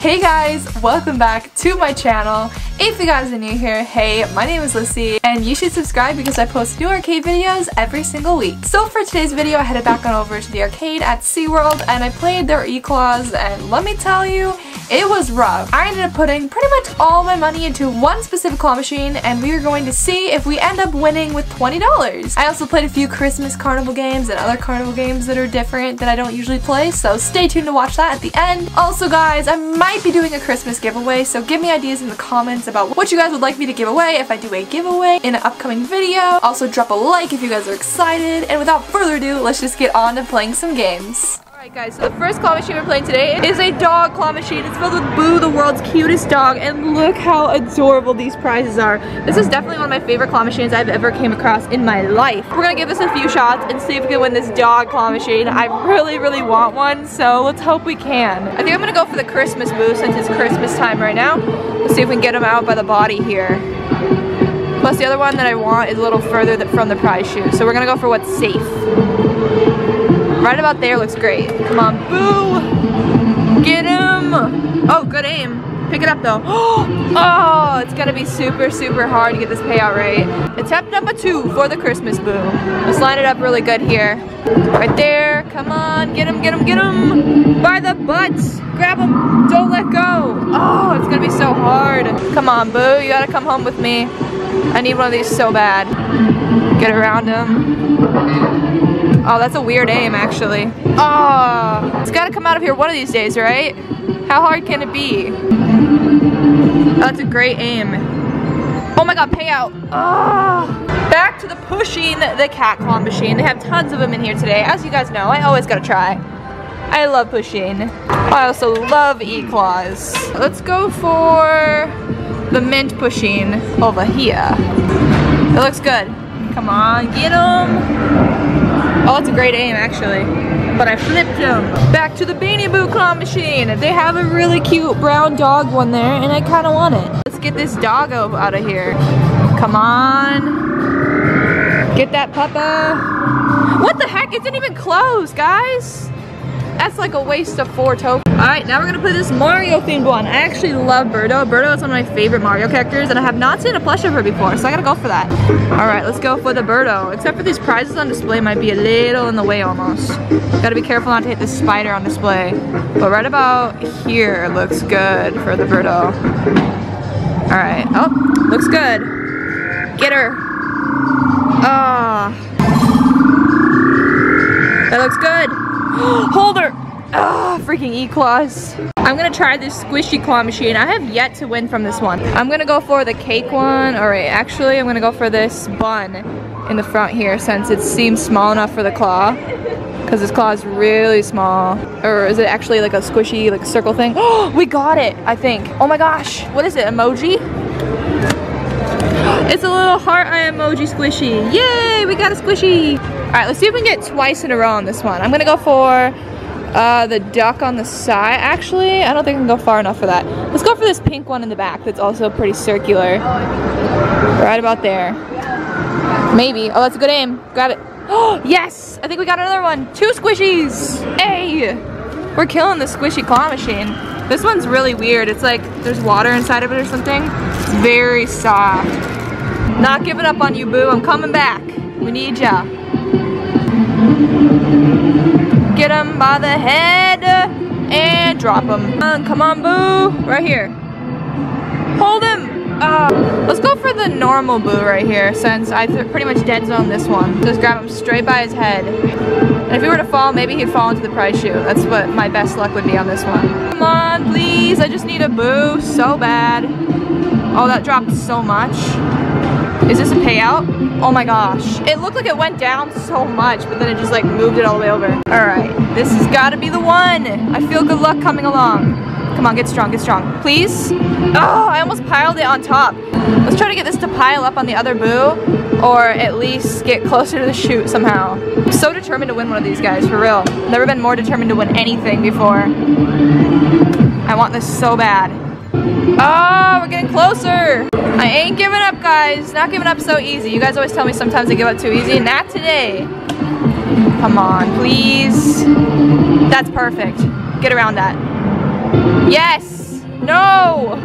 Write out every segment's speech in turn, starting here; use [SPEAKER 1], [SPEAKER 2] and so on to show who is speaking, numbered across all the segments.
[SPEAKER 1] Hey guys, welcome back to my channel. If you guys are new here, hey, my name is Lyssy, and you should subscribe because I post new arcade videos every single week. So for today's video, I headed back on over to the arcade at SeaWorld, and I played their E-Claws, and let me tell you, it was rough. I ended up putting pretty much all my money into one specific claw machine, and we are going to see if we end up winning with $20. I also played a few Christmas carnival games and other carnival games that are different that I don't usually play, so stay tuned to watch that at the end. Also guys, I might be doing a Christmas giveaway, so give me ideas in the comments about what you guys would like me to give away if I do a giveaway in an upcoming video. Also drop a like if you guys are excited, and without further ado, let's just get on to playing some games. Alright guys, so the first claw machine we're playing today is a dog claw machine. It's filled with Boo, the world's cutest dog, and look how adorable these prizes are. This is definitely one of my favorite claw machines I've ever came across in my life. We're gonna give this a few shots and see if we can win this dog claw machine. I really, really want one, so let's hope we can. I think I'm gonna go for the Christmas Boo since it's Christmas time right now. Let's see if we can get him out by the body here. Plus the other one that I want is a little further from the prize chute, so we're gonna go for what's safe. Right about there looks great. Come on, boo! Get him! Oh, good aim. Pick it up though. Oh, it's gonna be super, super hard to get this payout right. Attempt number two for the Christmas boo. Let's line it up really good here. Right there, come on, get him, get him, get him! By the butts! Grab him, don't let go! Oh, it's gonna be so hard. Come on, boo, you gotta come home with me. I need one of these so bad. Get around him. Oh, that's a weird aim, actually. Oh, it's gotta come out of here one of these days, right? How hard can it be? That's a great aim. Oh my god, payout. Oh. Back to the Pusheen the cat claw machine. They have tons of them in here today. As you guys know, I always gotta try. I love Pusheen. I also love E-claws. Let's go for the mint Pusheen over here. It looks good. Come on, get them. Oh, it's a great aim, actually. But I flipped him. Back to the Beanie Boo claw machine. They have a really cute brown dog one there, and I kind of want it. Let's get this doggo out of here. Come on. Get that puppa. Uh, what the heck? It didn't even close, guys. That's like a waste of four tokens. All right, now we're gonna play this Mario themed one. I actually love Birdo. Birdo is one of my favorite Mario characters and I have not seen a plush of her before, so I gotta go for that. All right, let's go for the Birdo. Except for these prizes on display might be a little in the way almost. Gotta be careful not to hit the spider on display. But right about here looks good for the Birdo. All right, oh, looks good. Get her. Ah. Oh. That looks good. Hold her! Ah, oh, freaking E-Claws. I'm gonna try this squishy claw machine. I have yet to win from this one. I'm gonna go for the cake one. All right, actually, I'm gonna go for this bun in the front here since it seems small enough for the claw. Because this claw is really small. Or is it actually like a squishy like circle thing? Oh, we got it, I think. Oh my gosh, what is it, emoji? It's a little heart eye emoji squishy. Yay, we got a squishy. All right, let's see if we can get twice in a row on this one. I'm gonna go for uh, the duck on the side. Actually, I don't think I can go far enough for that. Let's go for this pink one in the back that's also pretty circular. Right about there. Maybe. Oh, that's a good aim. Got it. Oh, yes! I think we got another one. Two squishies! Hey! We're killing the squishy claw machine. This one's really weird. It's like there's water inside of it or something. It's very soft. Not giving up on you, Boo. I'm coming back. We need ya. Get him by the head and drop him. Come on, Boo. Right here. Hold him. Uh, let's go for the normal Boo right here since I pretty much dead zone this one. Just grab him straight by his head. And if he were to fall, maybe he'd fall into the prize chute. That's what my best luck would be on this one. Come on, please. I just need a Boo so bad. Oh, that dropped so much. Is this a payout? Oh my gosh. It looked like it went down so much, but then it just like moved it all the way over. All right, this has gotta be the one. I feel good luck coming along. Come on, get strong, get strong. Please? Oh, I almost piled it on top. Let's try to get this to pile up on the other boo, or at least get closer to the chute somehow. I'm so determined to win one of these guys, for real. Never been more determined to win anything before. I want this so bad. Oh, we're getting closer. I ain't giving up, guys. Not giving up so easy. You guys always tell me sometimes I give up too easy. Not today. Come on, please. That's perfect. Get around that. Yes. No!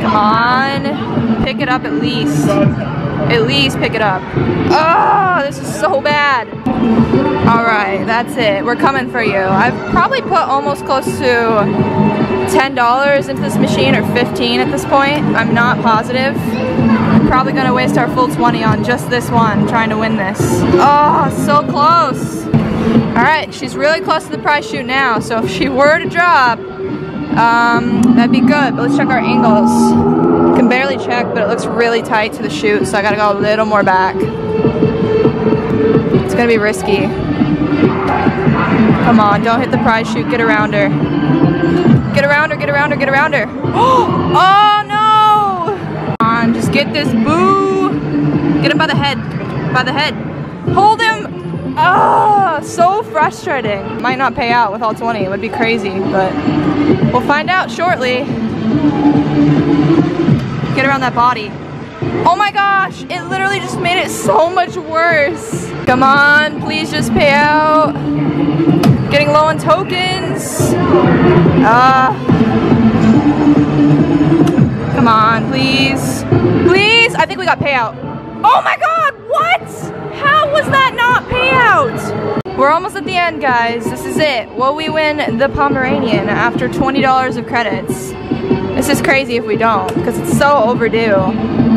[SPEAKER 1] Come on. Pick it up at least. At least pick it up. Oh, this is so bad. All right, that's it. We're coming for you. I've probably put almost close to $10 into this machine or 15 at this point. I'm not positive. Probably gonna waste our full 20 on just this one, trying to win this. Oh, so close. All right, she's really close to the prize chute now, so if she were to drop, um, that'd be good, but let's check our angles. Can barely check, but it looks really tight to the chute, so I gotta go a little more back. Gonna be risky. Come on, don't hit the prize chute, get around her. Get around her, get around her, get around her. Oh no! Come on, just get this boo. Get him by the head, by the head. Hold him, Ah, oh, so frustrating. Might not pay out with all 20, it would be crazy, but we'll find out shortly. Get around that body. Oh my gosh, it literally just made it so much worse. Come on, please just pay out. Getting low on tokens. Ah. Uh, come on, please. Please, I think we got payout. Oh my god, what? How was that not payout? We're almost at the end, guys. This is it. Will we win the Pomeranian after $20 of credits? This is crazy if we don't, because it's so overdue.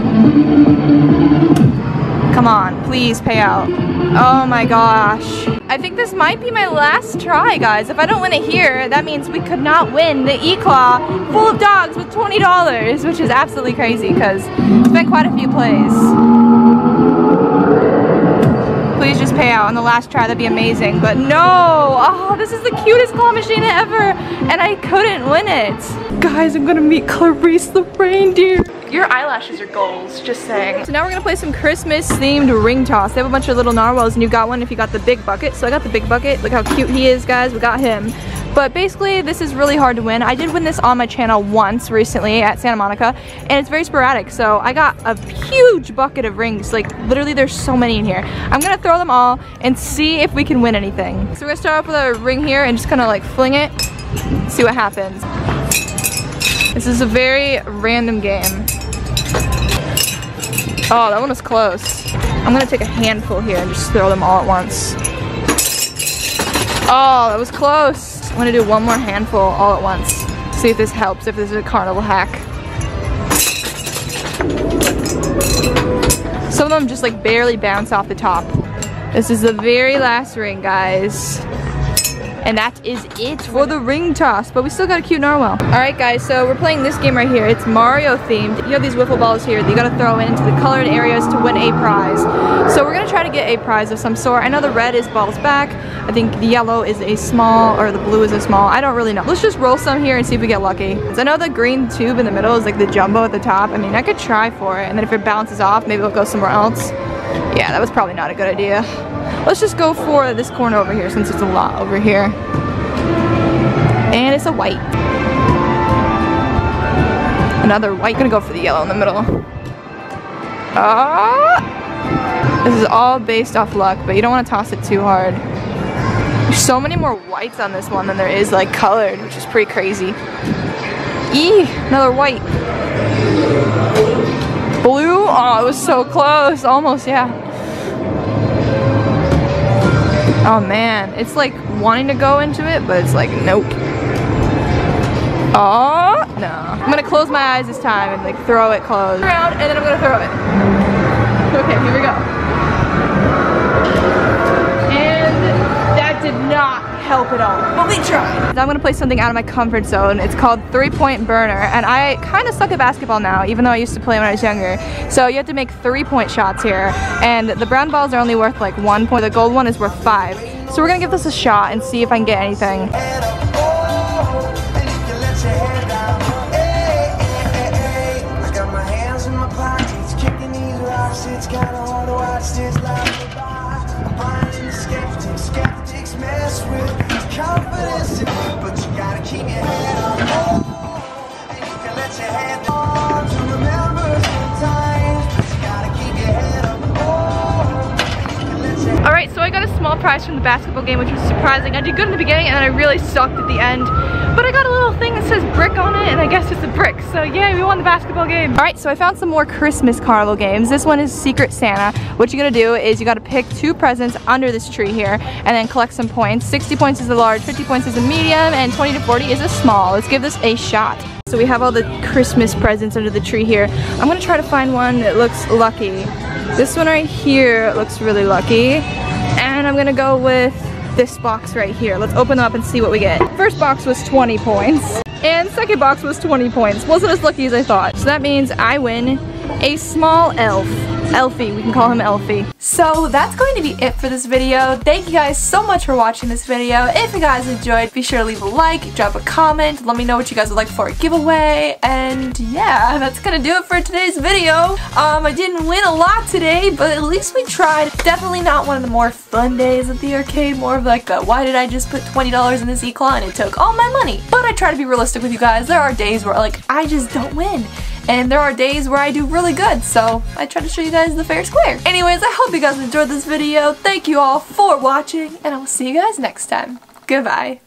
[SPEAKER 1] Come on, please pay out. Oh my gosh. I think this might be my last try, guys. If I don't win it here, that means we could not win the E-Claw full of dogs with $20, which is absolutely crazy, because it's been quite a few plays please just pay out on the last try, that'd be amazing. But no, oh, this is the cutest claw machine ever, and I couldn't win it. Guys, I'm gonna meet Clarice the reindeer. Your eyelashes are goals, just saying. So now we're gonna play some Christmas themed ring toss. They have a bunch of little narwhals and you got one if you got the big bucket. So I got the big bucket. Look how cute he is, guys. We got him. But basically, this is really hard to win. I did win this on my channel once recently at Santa Monica, and it's very sporadic. So I got a huge bucket of rings. Like, literally, there's so many in here. I'm gonna throw them all and see if we can win anything. So we're gonna start off with a ring here and just kind of like fling it, see what happens. This is a very random game. Oh, that one was close. I'm gonna take a handful here and just throw them all at once. Oh, that was close. I'm gonna do one more handful all at once. See if this helps, if this is a carnival hack. Some of them just like barely bounce off the top. This is the very last ring, guys. And that is it for the ring toss, but we still got a cute narwhal. All right, guys, so we're playing this game right here. It's Mario themed. You have these wiffle balls here that you gotta throw into the colored areas to win a prize. So we're gonna try to get a prize of some sort. I know the red is balls back. I think the yellow is a small, or the blue is a small. I don't really know. Let's just roll some here and see if we get lucky. So I know the green tube in the middle is like the jumbo at the top. I mean, I could try for it, and then if it bounces off, maybe it'll go somewhere else. Yeah, that was probably not a good idea. Let's just go for this corner over here since it's a lot over here. And it's a white. Another white. Gonna go for the yellow in the middle. Ah! This is all based off luck, but you don't want to toss it too hard. There's so many more whites on this one than there is like colored, which is pretty crazy. Eee, another white. Blue? Oh, it was so close. Almost, yeah. Oh man, it's like wanting to go into it, but it's like, nope. Oh, no. I'm gonna close my eyes this time and like throw it closed. Around, and then I'm gonna throw it. Okay, here we go. And that did not help at all, but we tried. I'm gonna play something out of my comfort zone. It's called Three Point Burner, and I kind of suck at basketball now, even though I used to play when I was younger. So you have to make three point shots here, and the brown balls are only worth like one point. The gold one is worth five. So we're gonna give this a shot and see if I can get anything. It's kinda hard to watch this confidence But you gotta keep your small prize from the basketball game, which was surprising. I did good in the beginning and I really sucked at the end. But I got a little thing that says brick on it and I guess it's a brick. So yeah, we won the basketball game. All right, so I found some more Christmas carnival games. This one is Secret Santa. What you gotta do is you gotta pick two presents under this tree here and then collect some points. 60 points is a large, 50 points is a medium, and 20 to 40 is a small. Let's give this a shot. So we have all the Christmas presents under the tree here. I'm gonna try to find one that looks lucky. This one right here looks really lucky. And I'm gonna go with this box right here. Let's open them up and see what we get. First box was 20 points. And second box was 20 points. Wasn't as lucky as I thought. So that means I win a small elf. Elfie, we can call him Elfie. So that's going to be it for this video. Thank you guys so much for watching this video. If you guys enjoyed, be sure to leave a like, drop a comment, let me know what you guys would like for a giveaway, and yeah, that's gonna do it for today's video. Um, I didn't win a lot today, but at least we tried. Definitely not one of the more fun days at the arcade, more of like a, why did I just put $20 in this e-claw and it took all my money? But I try to be realistic with you guys. There are days where like, I just don't win. And there are days where I do really good, so I try to show you guys the fair square. Anyways, I hope you guys enjoyed this video. Thank you all for watching, and I will see you guys next time. Goodbye.